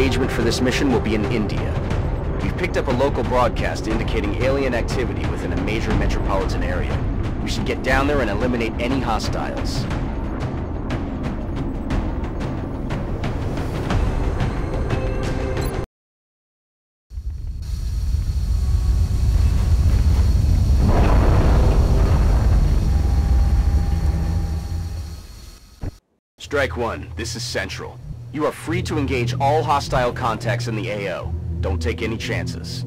Engagement for this mission will be in India. We've picked up a local broadcast indicating alien activity within a major metropolitan area. We should get down there and eliminate any hostiles. Strike one, this is Central. You are free to engage all hostile contacts in the AO. Don't take any chances.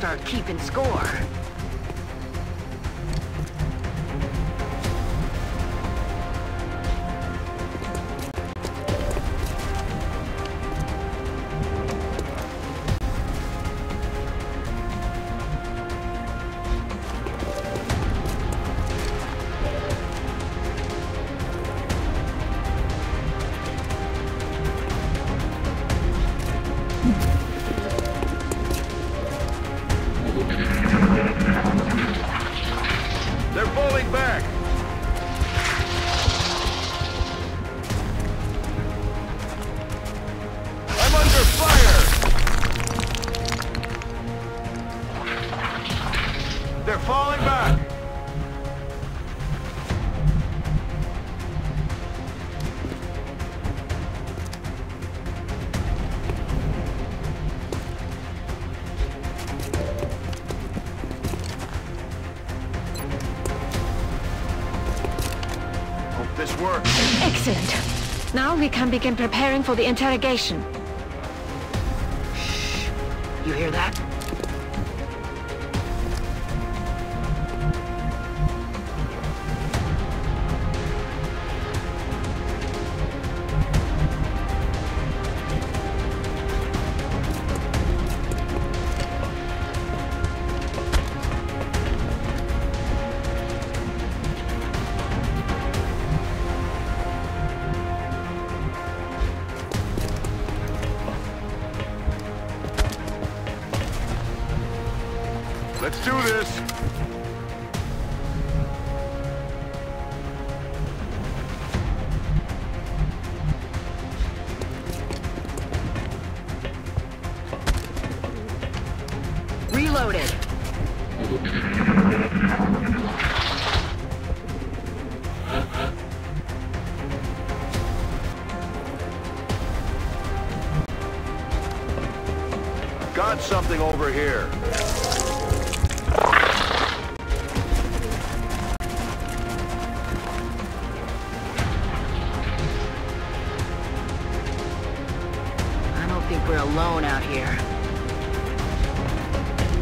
Start keeping score. Works. Excellent. Now we can begin preparing for the interrogation. Shh. You hear that? Let's do this! We're alone out here.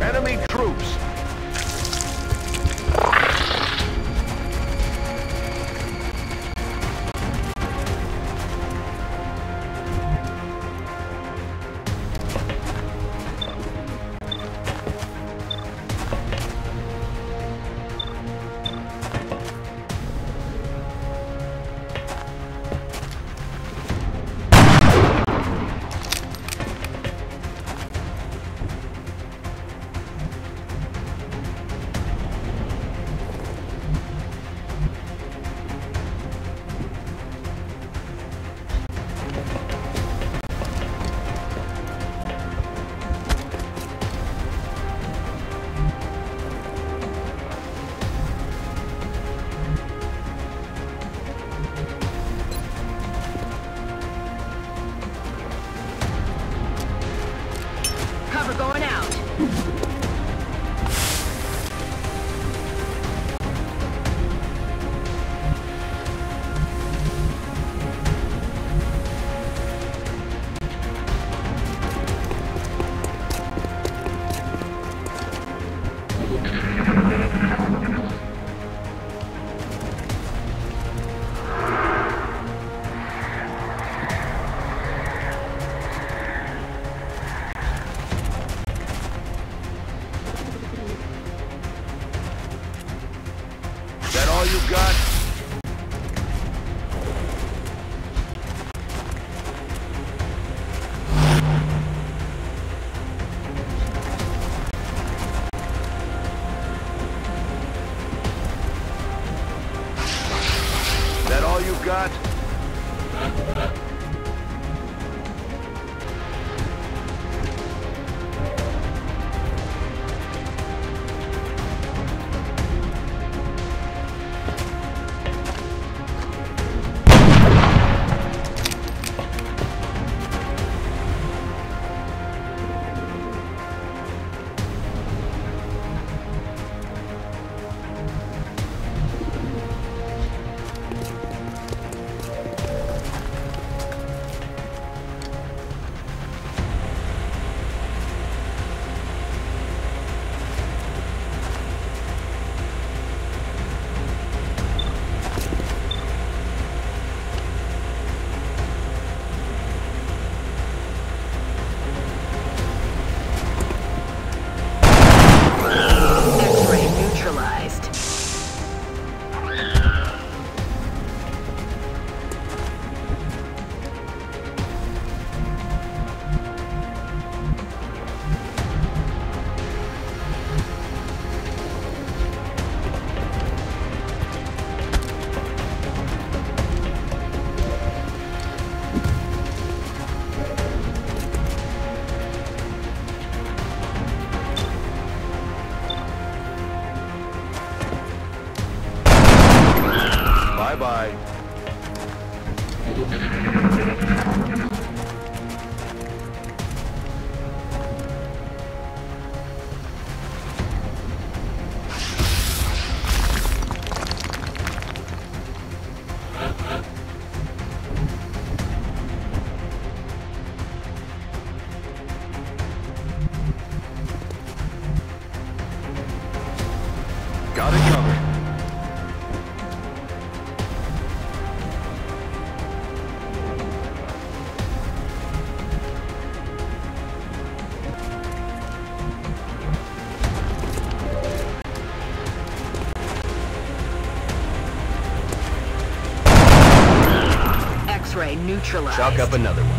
Enemy troops! Neutralized. Chalk up another one.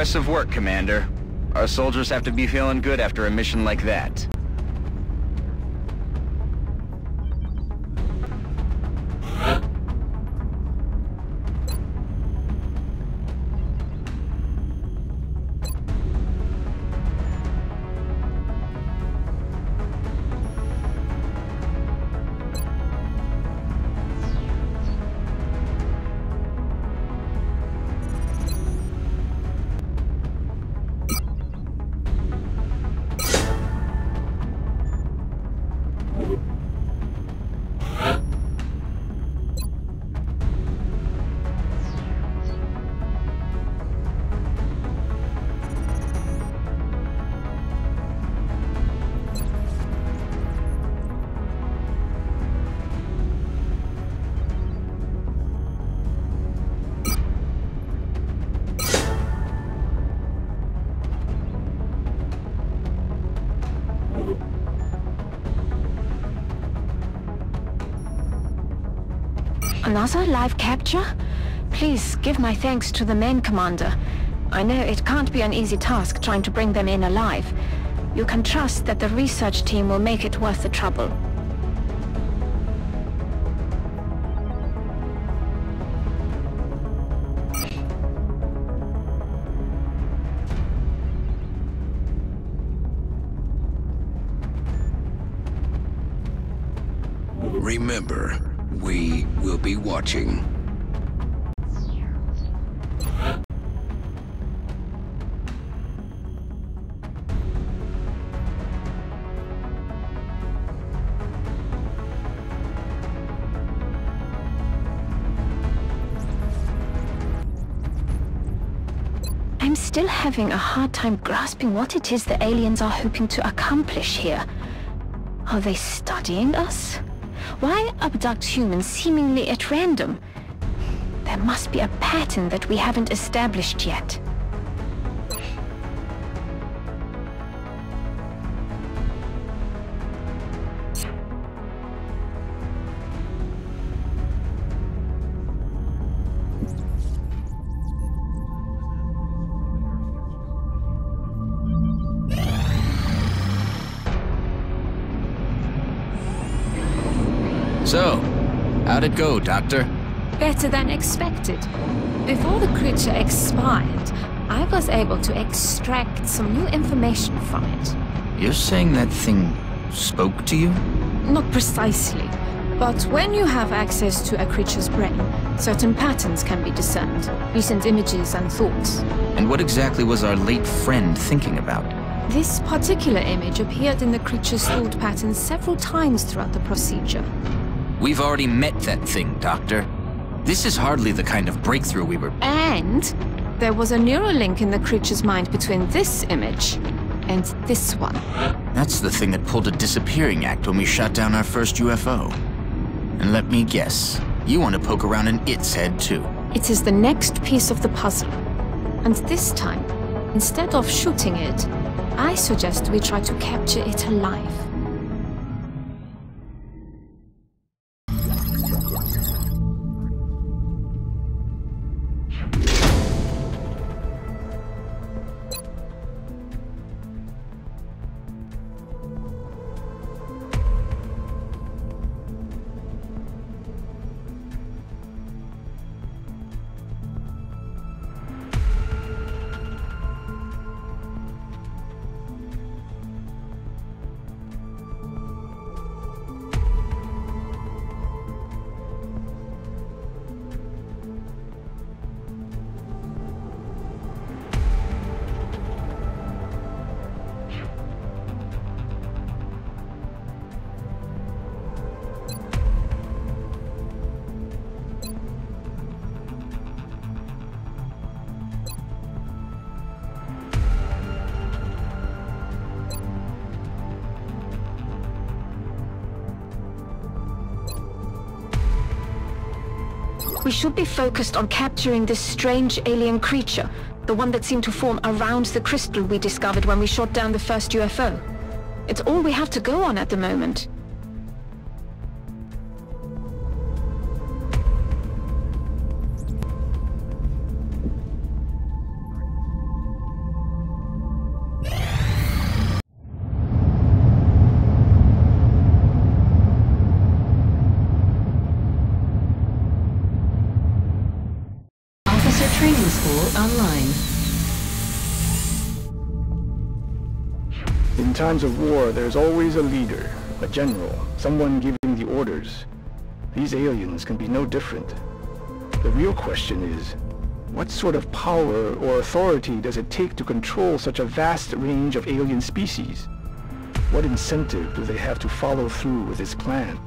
Impressive work, Commander. Our soldiers have to be feeling good after a mission like that. Another live capture? Please give my thanks to the main commander. I know it can't be an easy task trying to bring them in alive. You can trust that the research team will make it worth the trouble. Still having a hard time grasping what it is the aliens are hoping to accomplish here. Are they studying us? Why abduct humans seemingly at random? There must be a pattern that we haven't established yet. So, how'd it go, Doctor? Better than expected. Before the creature expired, I was able to extract some new information from it. You're saying that thing spoke to you? Not precisely, but when you have access to a creature's brain, certain patterns can be discerned, recent images and thoughts. And what exactly was our late friend thinking about? This particular image appeared in the creature's thought patterns several times throughout the procedure. We've already met that thing, Doctor. This is hardly the kind of breakthrough we were... And there was a neural link in the creature's mind between this image and this one. That's the thing that pulled a disappearing act when we shot down our first UFO. And let me guess, you want to poke around in its head too. It is the next piece of the puzzle. And this time, instead of shooting it, I suggest we try to capture it alive. We should be focused on capturing this strange alien creature, the one that seemed to form around the crystal we discovered when we shot down the first UFO. It's all we have to go on at the moment. Times of war, there's always a leader, a general, someone giving the orders. These aliens can be no different. The real question is, what sort of power or authority does it take to control such a vast range of alien species? What incentive do they have to follow through with this plan?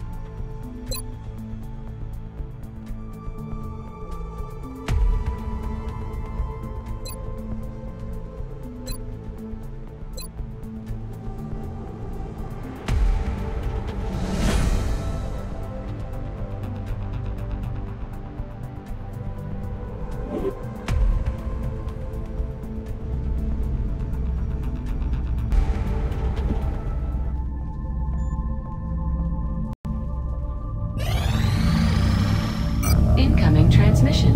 Incoming transmission.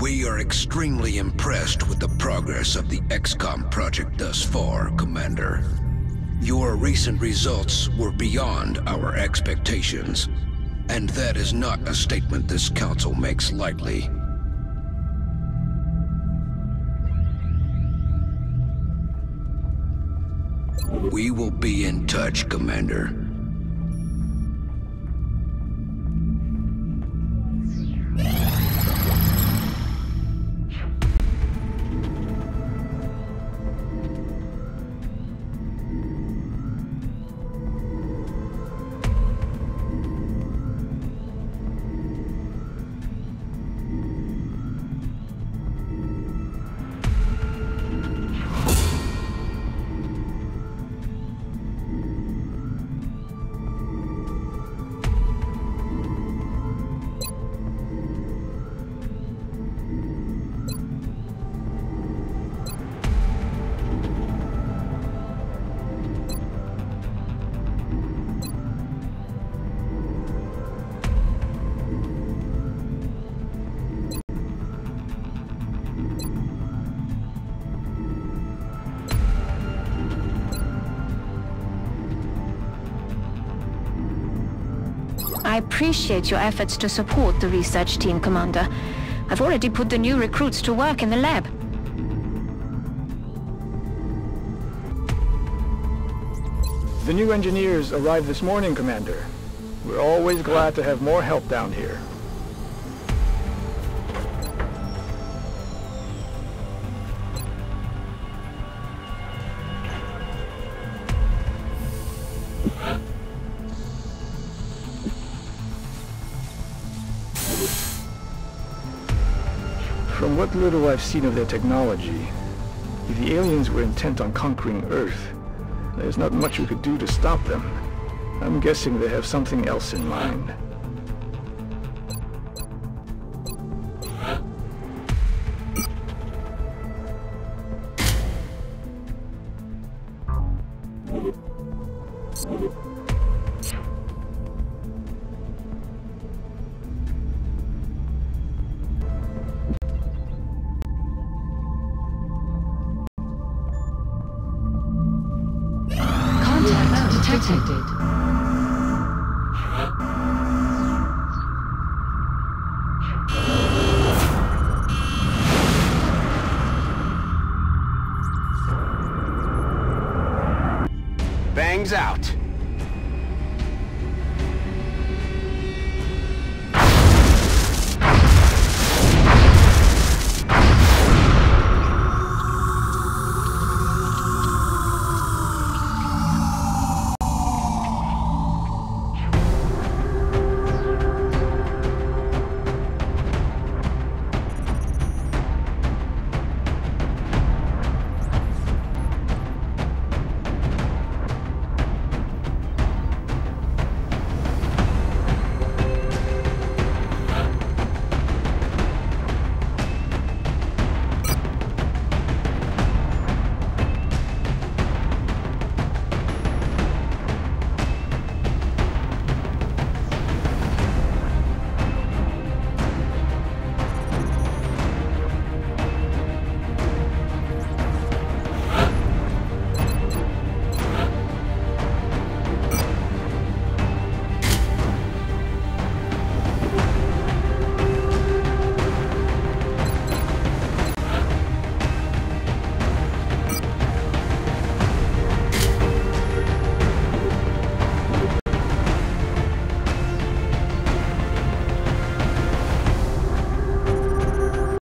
We are extremely impressed with the progress of the XCOM project thus far, Commander. Your recent results were beyond our expectations, and that is not a statement this council makes lightly. We will be in touch, Commander. I appreciate your efforts to support the research team, Commander. I've already put the new recruits to work in the lab. The new engineers arrived this morning, Commander. We're always glad to have more help down here. What little I've seen of their technology, if the aliens were intent on conquering Earth, there's not much we could do to stop them. I'm guessing they have something else in mind. things out.